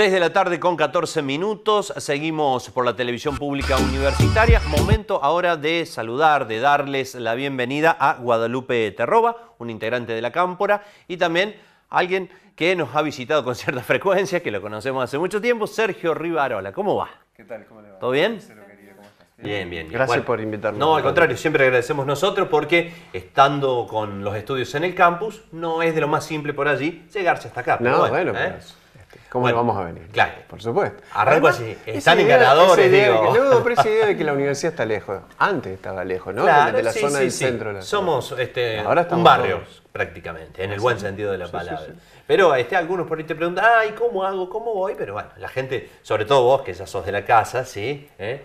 6 de la tarde con 14 minutos, seguimos por la televisión pública universitaria. Momento ahora de saludar, de darles la bienvenida a Guadalupe Terroba, un integrante de la Cámpora, y también alguien que nos ha visitado con cierta frecuencia, que lo conocemos hace mucho tiempo, Sergio Rivarola. ¿Cómo va? ¿Qué tal? ¿Cómo le va? ¿Todo bien? Bien, bien, bien. Gracias por invitarnos. No, al contrario, siempre agradecemos nosotros porque estando con los estudios en el campus, no es de lo más simple por allí llegarse hasta acá. No, bueno, ¿eh? pues, ¿cómo Bueno, no vamos a venir? claro. Por supuesto. Arranco así, están idea de digo. que- no, pero esa idea de que la universidad está lejos. Antes estaba lejos, ¿no? Claro, de la sí, zona sí, del sí. centro. de la Somos este, Ahora un barrio, todos. prácticamente, en el buen sentido de la palabra. sí. Pero este, algunos por ahí te preguntan, ay, ¿cómo hago? ¿Cómo voy? Pero bueno, la gente, sobre todo vos, que ya sos de la casa, ¿sí? ¿Eh?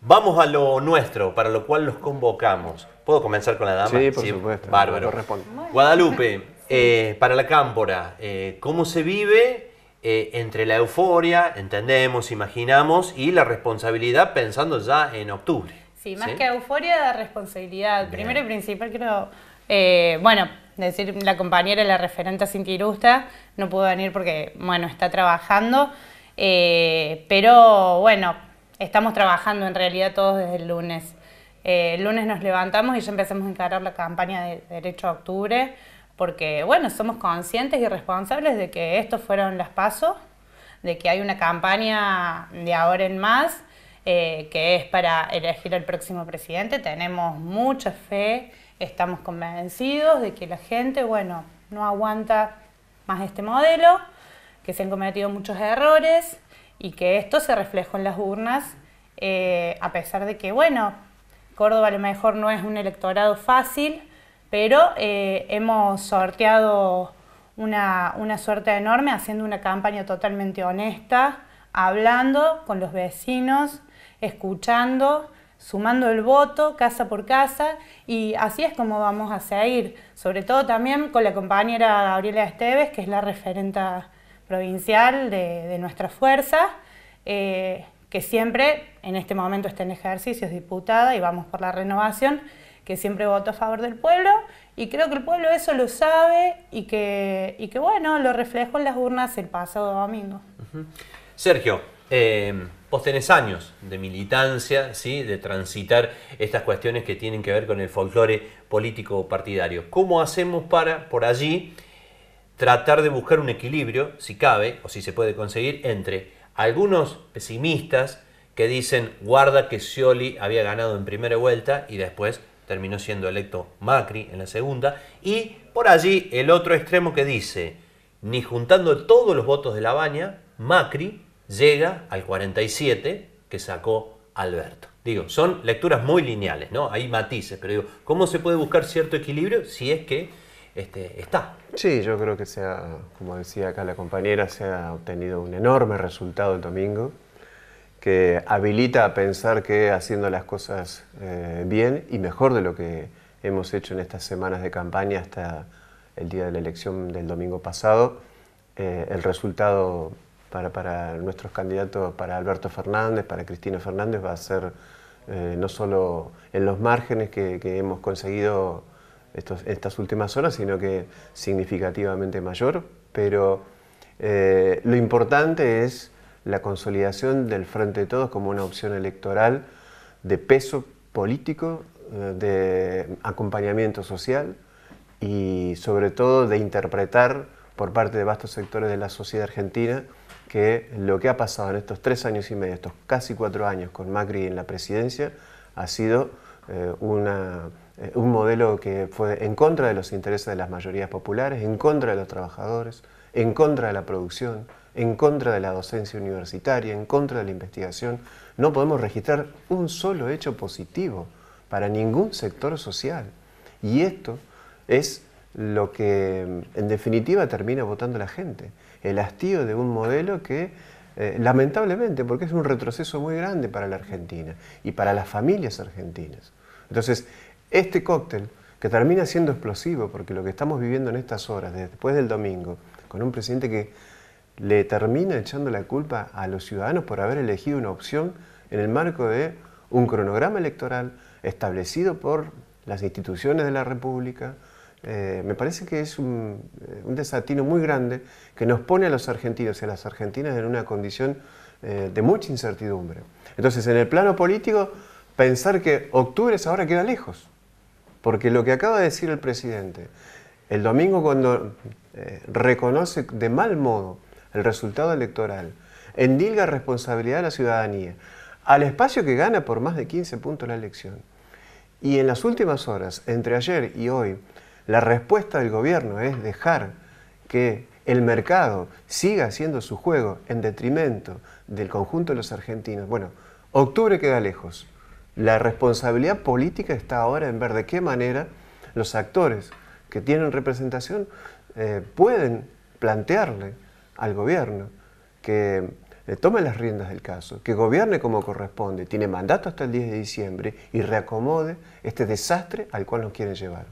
Vamos a lo nuestro, para lo cual los convocamos. ¿Puedo comenzar con la dama? Sí, por supuesto, Bárbaro. Guadalupe, eh, para la cámpora, eh, ¿cómo se vive eh, entre la euforia, entendemos, imaginamos, y la responsabilidad pensando ya en octubre? Sí, más que euforia, responsabilidad. Bien. Primero y principal creo, eh, bueno, decir la compañera, la referente Cintia Irusta, no pudo venir porque, bueno, está trabajando, eh, pero bueno, estamos trabajando en realidad todos desde el lunes. Eh, el lunes nos levantamos y ya empezamos a encarar la campaña de derecho a octubre, porque, bueno, somos conscientes y responsables de que estos fueron las pasos, de que hay una campaña de ahora en más eh, que es para elegir al próximo presidente. Tenemos mucha fe, estamos convencidos de que la gente, bueno, no aguanta más este modelo, que se han cometido muchos errores y que esto se reflejó en las urnas, eh, a pesar de que, bueno, Córdoba a lo mejor no es un electorado fácil, pero eh, hemos sorteado una, una suerte enorme haciendo una campaña totalmente honesta, hablando con los vecinos, escuchando, sumando el voto casa por casa y así es como vamos a seguir, sobre todo también con la compañera Gabriela Esteves, que es la referenta provincial de, de nuestra fuerza, eh, que siempre en este momento está en ejercicio, es diputada y vamos por la renovación, que siempre votó a favor del pueblo y creo que el pueblo eso lo sabe y que, y que bueno, lo reflejó en las urnas el pasado domingo. Sergio, eh, vos tenés años de militancia, ¿sí? de transitar estas cuestiones que tienen que ver con el folclore político partidario. ¿Cómo hacemos para, por allí, tratar de buscar un equilibrio, si cabe, o si se puede conseguir, entre algunos pesimistas que dicen, guarda que Scioli había ganado en primera vuelta y después terminó siendo electo Macri en la segunda, y por allí el otro extremo que dice, ni juntando todos los votos de la baña, Macri llega al 47 que sacó Alberto. Digo, son lecturas muy lineales, ¿no? Hay matices, pero digo, ¿cómo se puede buscar cierto equilibrio si es que este, está? Sí, yo creo que se ha, como decía acá la compañera, se ha obtenido un enorme resultado el domingo que habilita a pensar que haciendo las cosas eh, bien y mejor de lo que hemos hecho en estas semanas de campaña hasta el día de la elección del domingo pasado, eh, el resultado para, para nuestros candidatos, para Alberto Fernández, para Cristina Fernández, va a ser eh, no solo en los márgenes que, hemos conseguido estos- estas últimas horas, sino que significativamente mayor, pero lo importante es la consolidación del Frente de Todos como una opción electoral de peso político, eh, de acompañamiento social y sobre todo de interpretar por parte de vastos sectores de la sociedad argentina que lo que ha pasado en estos tres años y medio, estos casi cuatro años con Macri en la presidencia, ha sido eh, una, eh, un modelo que fue en contra de los intereses de las mayorías populares, en contra de los trabajadores, en contra de la producción, en contra de la docencia universitaria, en contra de la investigación. No podemos registrar un solo hecho positivo para ningún sector social. Y esto es lo que en definitiva termina votando la gente. El hastío de un modelo que, eh, lamentablemente, porque es un retroceso muy grande para la Argentina y para las familias argentinas. Entonces, este cóctel que termina siendo explosivo, porque lo que estamos viviendo en estas horas, después del domingo, con un presidente que le termina echando la culpa a los ciudadanos por haber elegido una opción en el marco de un cronograma electoral establecido por las instituciones de la República, eh, me parece que es un, un, desatino muy grande que nos pone a los argentinos y a las argentinas en una condición de mucha incertidumbre. Entonces, en el plano político, pensar que octubre es ahora queda lejos, porque lo que acaba de decir el presidente, el domingo cuando reconoce de mal modo el resultado electoral, endilga responsabilidad a la ciudadanía, al espacio que gana por más de 15 puntos la elección. Y en las últimas horas, entre ayer y hoy, la respuesta del gobierno es dejar que el mercado siga haciendo su juego en detrimento del conjunto de los argentinos. Bueno, octubre queda lejos. La responsabilidad política está ahora en ver de qué manera los actores que tienen representación eh, pueden plantearle al gobierno que eh, tome las riendas del caso, que gobierne como corresponde, tiene mandato hasta el 10 de diciembre y reacomode este desastre al cual nos quieren llevar.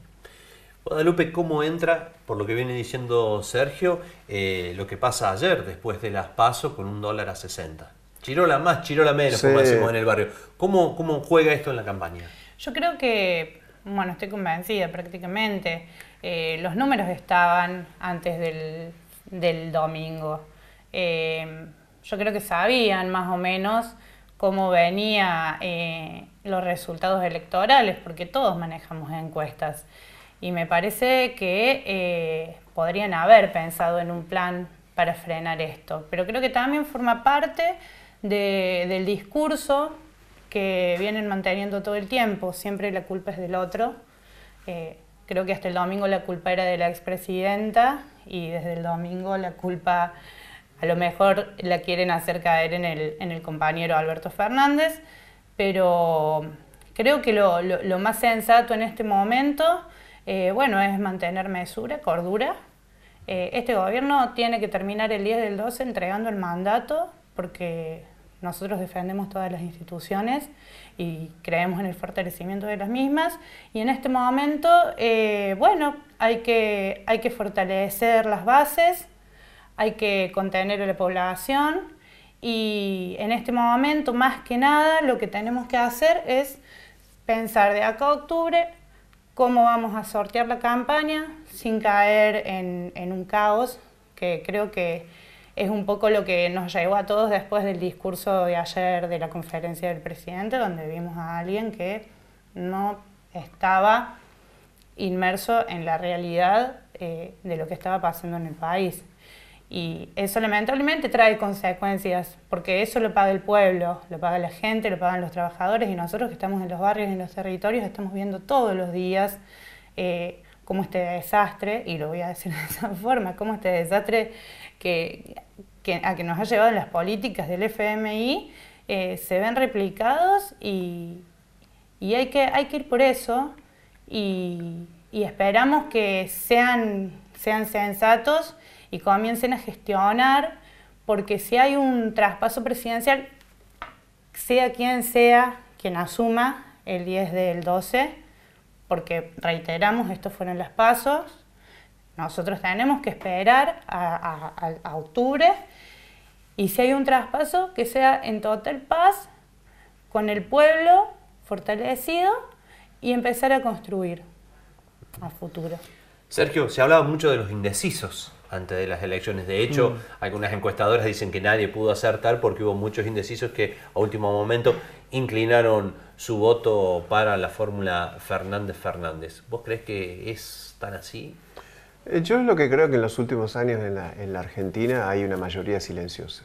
Guadalupe, ¿cómo entra, por lo que viene diciendo Sergio, eh, lo que pasa ayer después de las PASO con un dólar a 60? Chirola más, chirola menos, como decimos en el barrio. ¿Cómo, ¿Cómo juega esto en la campaña? Yo creo que, bueno, estoy convencida prácticamente. Eh, los números estaban antes del, del domingo. Eh, yo creo que sabían más o menos cómo venían eh, los resultados electorales, porque todos manejamos encuestas. Y me parece que eh, podrían haber pensado en un plan para frenar esto. Pero creo que también forma parte del discurso que vienen manteniendo todo el tiempo. Siempre la culpa es del otro. creo que hasta el domingo la culpa era de la expresidenta y desde el domingo la culpa a lo mejor la quieren hacer caer en el, en el compañero Alberto Fernández, pero creo que lo, lo, más sensato en este momento, eh, bueno, es mantener mesura, cordura. Eh, este gobierno tiene que terminar el 10 del 12 entregando el mandato porque nosotros defendemos todas las instituciones y creemos en el fortalecimiento de las mismas. Y en este momento, eh, bueno, hay que, hay que fortalecer las bases, hay que contener a la población y en este momento, más que nada, lo que tenemos que hacer es pensar de acá a octubre cómo vamos a sortear la campaña sin caer en, en un caos que creo que es un poco lo que nos llevó a todos después del discurso de ayer de la conferencia del presidente, donde vimos a alguien que no estaba inmerso en la realidad eh, de lo que estaba pasando en el país. Y eso lamentablemente trae consecuencias, porque eso lo paga el pueblo, lo paga la gente, lo pagan los trabajadores y nosotros que estamos en los barrios en los territorios estamos viendo todos los días eh, cómo este desastre, y lo voy a decir de esa forma, cómo este desastre que, a que nos ha llevado las políticas del FMI eh, se ven replicados y, hay, que, hay que ir por eso. Y, esperamos que sean, sean sensatos y comiencen a gestionar, porque si hay un traspaso presidencial, sea quien sea quien asuma el 10 del 12, porque reiteramos, estos fueron los pasos, nosotros tenemos que esperar a, octubre. Y si hay un traspaso que sea en total paz, con el pueblo fortalecido y empezar a construir a futuro. Sergio, se hablaba mucho de los indecisos antes de las elecciones. De hecho, mm. algunas encuestadoras dicen que nadie pudo acertar porque hubo muchos indecisos que a último momento inclinaron su voto para la fórmula Fernández-Fernández. ¿Vos crees que es tan así? Eh, yo lo que creo que en los últimos años en la, Argentina hay una mayoría silenciosa,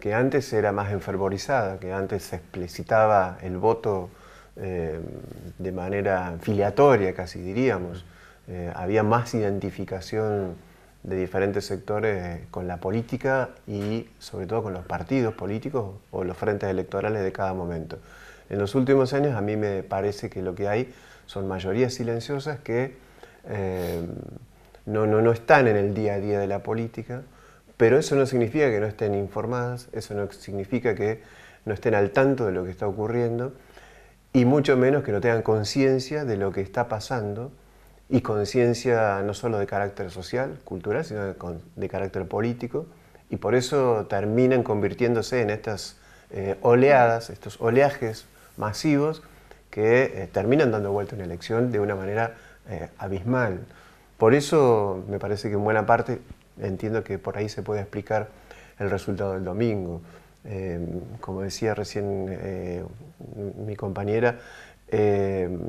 que antes era más enfervorizada, que antes se explicitaba el voto eh, de manera filiatoria, casi diríamos. Eh, había más identificación de diferentes sectores con la política y sobre todo con los partidos políticos o los frentes electorales de cada momento. En los últimos años a mí me parece que lo que hay son mayorías silenciosas que no, no, no están en el día a día de la política, pero eso no significa que no estén informadas, eso no significa que no estén al tanto de lo que está ocurriendo y mucho menos que no tengan conciencia de lo que está pasando y conciencia no solo de carácter social, cultural, sino de, carácter político y por eso terminan convirtiéndose en estas eh, oleadas, estos oleajes masivos que eh, terminan dando vuelta una elección de una manera eh, abismal. Por eso me parece que en buena parte entiendo que por ahí se puede explicar el resultado del domingo. Como decía recién mi compañera,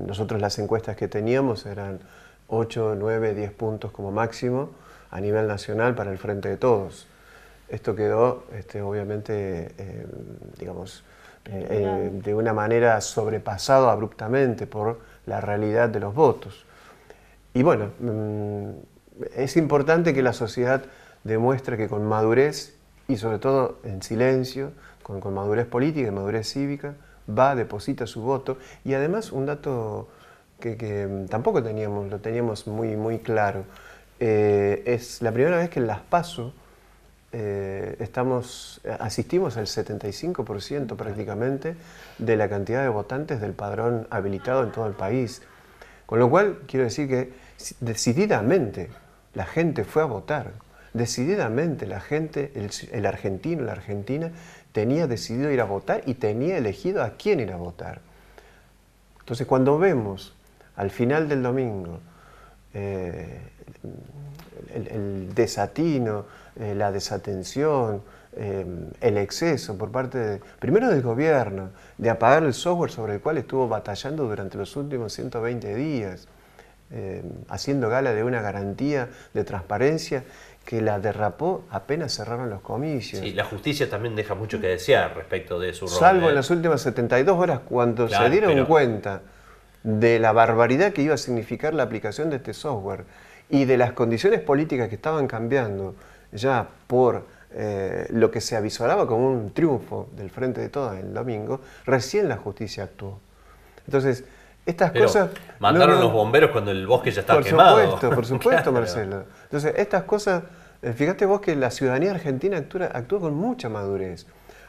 nosotros las encuestas que teníamos eran 8, 9, 10 puntos como máximo a nivel nacional para el frente de todos. Esto quedó, este, obviamente, digamos, de una manera sobrepasado abruptamente por la realidad de los votos. Y bueno, mm, es importante que la sociedad demuestre que con madurez y sobre todo en silencio, con, madurez política y madurez cívica, va, deposita su voto. Y además un dato que, tampoco teníamos, lo teníamos muy, muy claro, eh, es la primera vez que en las PASO eh, estamos, asistimos al 75% prácticamente de la cantidad de votantes del padrón habilitado en todo el país. Con lo cual, quiero decir que decididamente la gente fue a votar, decididamente la gente, el, argentino, la argentina, tenía decidido ir a votar y tenía elegido a quién ir a votar. Entonces cuando vemos al final del domingo eh, el, desatino, eh, la desatención, eh, el exceso por parte, primero del gobierno, de apagar el software sobre el cual estuvo batallando durante los últimos 120 días, haciendo gala de una garantía de transparencia que la derrapó apenas cerraron los comicios. Sí, la justicia también deja mucho que desear respecto de su rol. Salvo en las últimas 72 horas, cuando se dieron cuenta de la barbaridad que iba a significar la aplicación de este software y de las condiciones políticas que estaban cambiando ya por eh, lo que se avisoraba como un triunfo del Frente de Todas el domingo, recién la justicia actuó. Entonces, estas cosas... Mandaron los bomberos cuando el bosque ya estaba quemado. Por supuesto, por supuesto, Marcelo. Entonces, estas cosas, eh, fíjate vos que la ciudadanía argentina actúa, actúa con mucha madurez.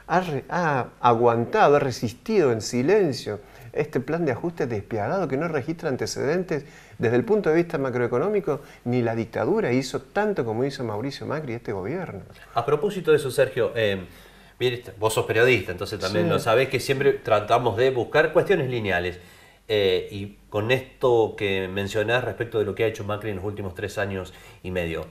Ha, aguantado, ha resistido en silencio este plan de ajuste despiadado que no registra antecedentes desde el punto de vista macroeconómico, ni la dictadura hizo tanto como hizo Mauricio Macri y este gobierno. A propósito de eso, Sergio, eh, vos sos periodista, entonces también lo sabés que siempre tratamos de buscar cuestiones lineales. Eh, y con esto que mencionás respecto de lo que ha hecho Macri en los últimos tres años y medio.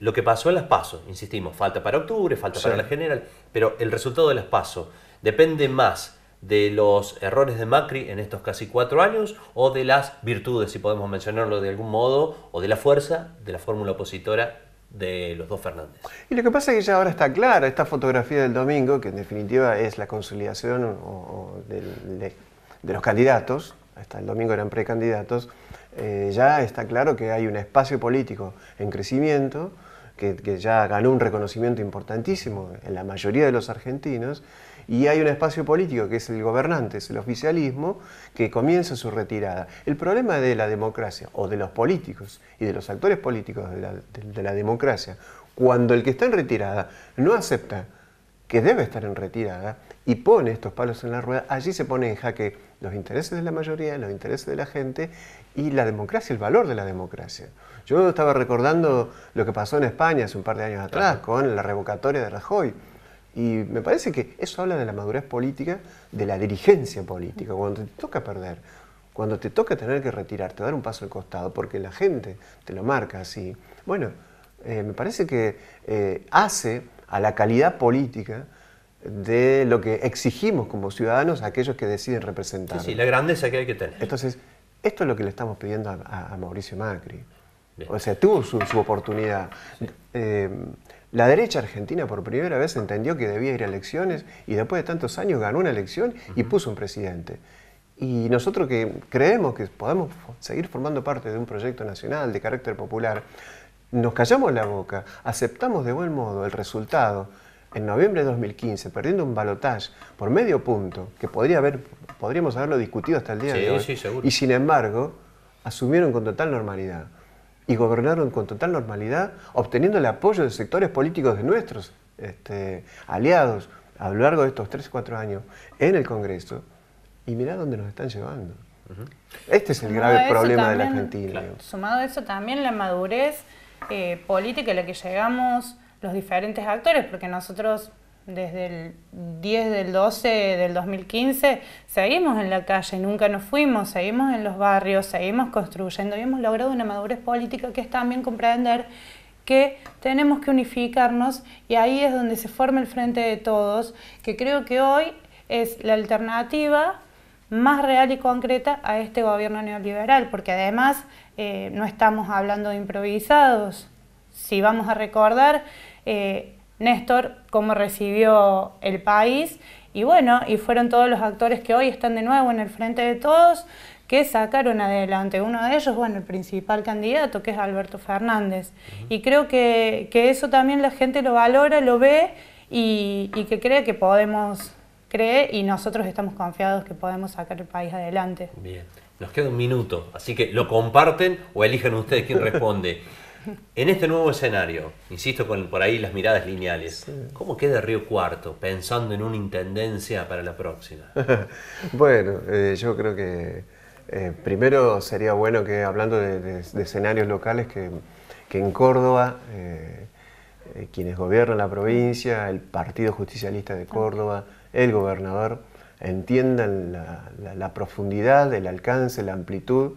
Lo que pasó en las PASO, insistimos, falta para octubre, falta para la general, pero el resultado de las PASO depende más de los errores de Macri en estos casi cuatro años o de las virtudes, si podemos mencionarlo de algún modo, o de la fuerza de la fórmula opositora de los dos Fernández. Y lo que pasa es que ya ahora está clara esta fotografía del domingo, que en definitiva es la consolidación de los candidatos, hasta el domingo eran precandidatos, eh, ya está claro que hay un espacio político en crecimiento, que, ya ganó un reconocimiento importantísimo en la mayoría de los argentinos, y hay un espacio político que es el gobernante, es el oficialismo, que comienza su retirada. El problema de la democracia, o de los políticos y de los actores políticos de la, de la democracia, cuando el que está en retirada no acepta que debe estar en retirada y pone estos palos en la rueda, allí se pone en jaque los intereses de la mayoría, los intereses de la gente y la democracia, el valor de la democracia. Yo estaba recordando lo que pasó en España hace un par de años atrás con la revocatoria de Rajoy. Y me parece que eso habla de la madurez política, de la dirigencia política, cuando te toca perder, cuando te toca tener que retirarte, dar un paso al costado, porque la gente te lo marca así. Bueno, eh, me parece que eh, hace a la calidad política de lo que exigimos como ciudadanos a aquellos que deciden representar. Sí, la grandeza que hay que tener. Entonces, esto es lo que le estamos pidiendo a, Mauricio Macri. O sea, tuvo su, oportunidad. Eh, la derecha argentina por primera vez entendió que debía ir a elecciones y después de tantos años ganó una elección y puso un presidente. Y nosotros que creemos que podemos seguir formando parte de un proyecto nacional de carácter popular, nos callamos la boca, aceptamos de buen modo el resultado en noviembre de 2015, perdiendo un balotaje por medio punto, que podría haber, podríamos haberlo discutido hasta el día de hoy, y sin embargo, asumieron con total normalidad y gobernaron con total normalidad, obteniendo el apoyo de sectores políticos de nuestros este, aliados a lo largo de estos 3 4 años en el Congreso. Y mirá dónde nos están llevando. Este es el grave problema de la Argentina. Sumado a eso también la madurez eh, política a la que llegamos los diferentes actores, porque nosotros desde el 10 del 12 del 2015, seguimos en la calle, nunca nos fuimos, seguimos en los barrios, seguimos construyendo y hemos logrado una madurez política que es también comprender que tenemos que unificarnos y ahí es donde se forma el frente de todos, que creo que hoy es la alternativa más real y concreta a este gobierno neoliberal, porque además eh, no estamos hablando de improvisados. Si vamos a recordar, eh, Néstor, cómo recibió el país, y bueno, y fueron todos los actores que hoy están de nuevo en el frente de todos, que sacaron adelante. Uno de ellos, bueno, el principal candidato, que es Alberto Fernández. Y creo que, eso también la gente lo valora, lo ve y, que cree que podemos, cree y nosotros estamos confiados que podemos sacar el país adelante. Bien, nos queda un minuto, así que lo comparten o eligen ustedes quién responde. En este nuevo escenario, insisto con por ahí las miradas lineales, ¿cómo queda Río Cuarto pensando en una intendencia para la próxima? bueno, eh, yo creo que eh, primero sería bueno que, hablando de, escenarios locales, que, en Córdoba eh, quienes gobiernan la provincia, el Partido Justicialista de Córdoba, el gobernador, entiendan la, profundidad, el alcance, la amplitud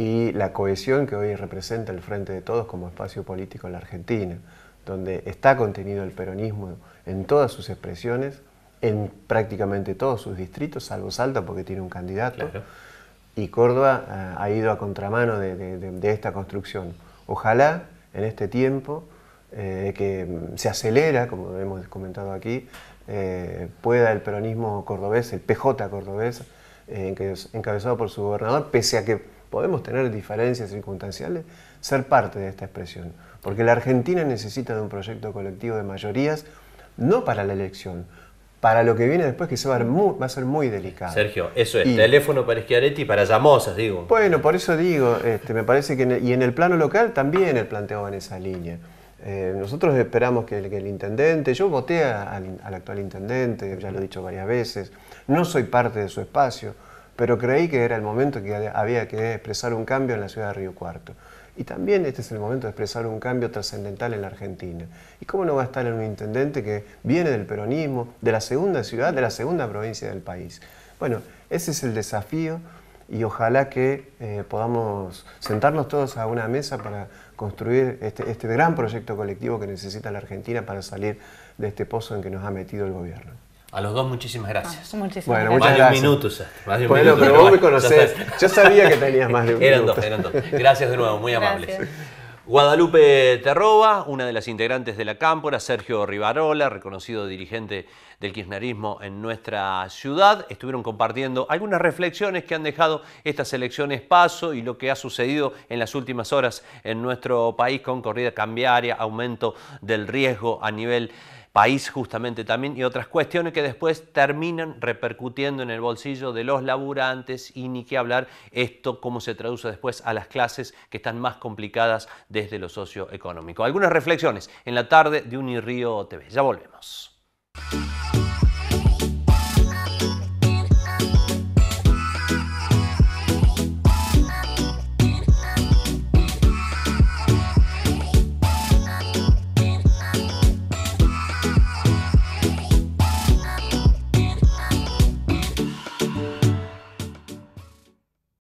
y la cohesión que hoy representa el Frente de Todos como espacio político en la Argentina, donde está contenido el peronismo en todas sus expresiones, en prácticamente todos sus distritos, salvo Salta porque tiene un candidato y Córdoba eh, ha ido a contramano de, esta construcción. Ojalá en este tiempo eh, que se acelera, como hemos comentado aquí, eh, pueda el peronismo cordobés, el PJ cordobés, encabezado por su gobernador, pese a que podemos tener diferencias circunstanciales, ser parte de esta expresión. Porque la Argentina necesita de un proyecto colectivo de mayorías, no para la elección, para lo que viene después que se va a, va a ser muy delicado. Sergio, eso es, teléfono para Schiaretti y para Llamosas, digo. Bueno, por eso digo, este, me parece que, y en el plano local también el planteo va en esa línea. Eh, nosotros esperamos que el, intendente, yo voté al, actual intendente, ya lo he dicho varias veces, no soy parte de su espacio, pero creí que era el momento que había que expresar un cambio en la ciudad de Río Cuarto. Y también este es el momento de expresar un cambio trascendental en la Argentina. ¿Y cómo no va a estar en un intendente que viene del peronismo, de la segunda ciudad, de la segunda provincia del país? Bueno, ese es el desafío y ojalá que eh, podamos sentarnos todos a una mesa para construir este, este gran proyecto colectivo que necesita la Argentina para salir de este pozo en que nos ha metido el gobierno. A los dos muchísimas gracias. Ah, muchísimas bueno, muchas gracias. minutos. bueno, pero vos me conocés. Yo sabía que tenías más de un eran Dos, eran dos. Gracias de nuevo, muy amables. Guadalupe Terroba, una de las integrantes de la Cámpora, Sergio Rivarola, reconocido dirigente del kirchnerismo en nuestra ciudad, estuvieron compartiendo algunas reflexiones que han dejado estas elecciones paso y lo que ha sucedido en las últimas horas en nuestro país con corrida cambiaria, aumento del riesgo a nivel país justamente también y otras cuestiones que después terminan repercutiendo en el bolsillo de los laburantes y ni qué hablar esto cómo se traduce después a las clases que están más complicadas desde lo socioeconómico. Algunas reflexiones en la tarde de Unirío TV. Ya volvemos.